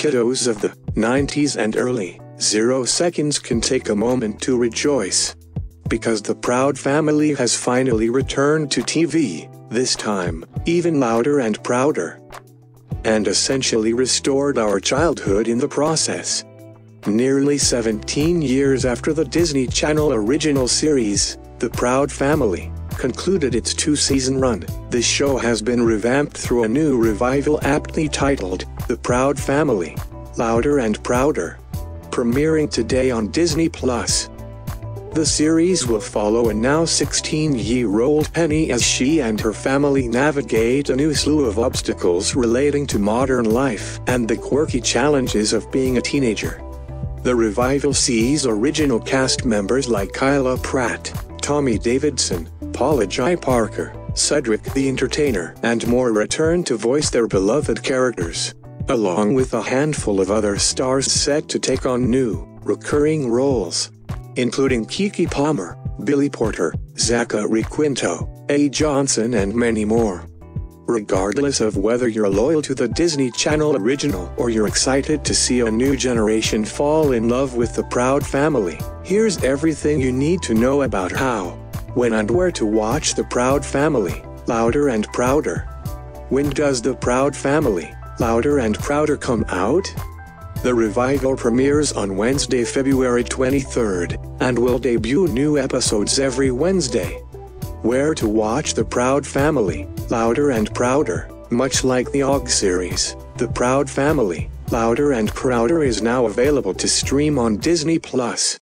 kiddos of the 90s and early zero seconds can take a moment to rejoice. Because the Proud Family has finally returned to TV, this time, even louder and prouder. And essentially restored our childhood in the process. Nearly 17 years after the Disney Channel original series, The Proud Family, concluded its two-season run, the show has been revamped through a new revival aptly titled, The Proud Family, Louder and Prouder. Premiering today on Disney+. Plus. The series will follow a now 16-year-old Penny as she and her family navigate a new slew of obstacles relating to modern life and the quirky challenges of being a teenager. The revival sees original cast members like Kyla Pratt, Tommy Davidson, Paula Jai Parker, Cedric the Entertainer, and more return to voice their beloved characters, along with a handful of other stars set to take on new, recurring roles, including Keke Palmer, Billy Porter, Zachary Quinto, A. Johnson, and many more. Regardless of whether you're loyal to the Disney Channel original or you're excited to see a new generation fall in love with the Proud Family, here's everything you need to know about how, when and where to watch the Proud Family, louder and prouder. When does the Proud Family, louder and prouder come out? The revival premieres on Wednesday, February 23rd, and will debut new episodes every Wednesday. Where to watch The Proud Family, Louder and Prouder, much like the OG series, The Proud Family, Louder and Prouder is now available to stream on Disney+. Plus.